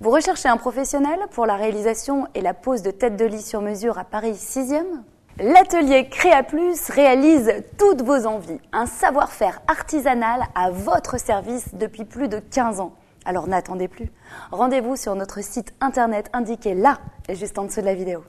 Vous recherchez un professionnel pour la réalisation et la pose de tête de lit sur mesure à Paris 6e L'atelier Créa Plus réalise toutes vos envies, un savoir-faire artisanal à votre service depuis plus de 15 ans. Alors n'attendez plus. Rendez-vous sur notre site internet indiqué là, juste en dessous de la vidéo.